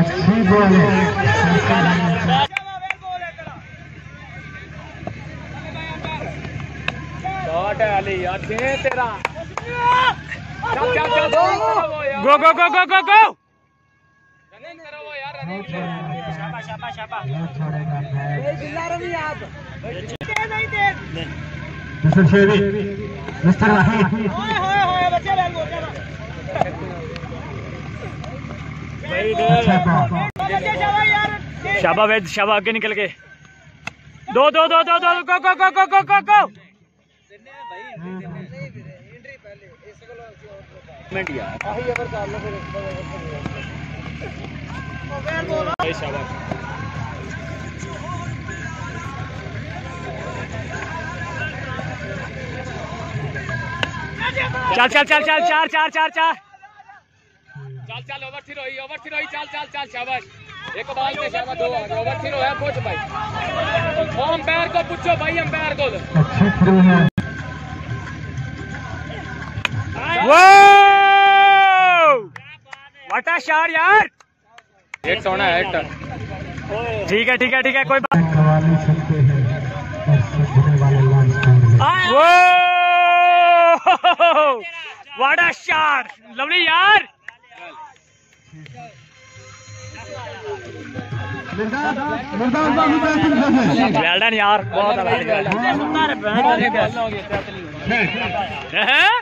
अच्छी बॉल है शॉट है अली तेरा गो गो गो गो गो गो रनिंग करो वो यार रनिंग शाबाश शाबाश शाबाश छोड़ेगा मिस्टर शेरी मिस्टर वाहिद। अच्छा शाबा वेद शाबा आगे निकल के। दो दो दो दो दो गो गो गो गो मिनट यार ये शाबाश। चल चल चल चल चार चार चार चार। चल चल ओवर थ्रो ही ओवर थ्रो ही चल चल चल शाबाश। एक बॉल पे शाबाश दो ओवर थ्रो है पूछ भाई। वो अंपायर को पूछो भाई अंपायर को। अच्छी थ्रो है वो वटा शॉट यार! एक सोना है एक टन। ठीक है ठीक है ठीक है कोई बात गवा नहीं सकते और सीखने वाले लॉन्च कर वो वटा शॉट लवली यार वेल डन यार बहुत अच्छा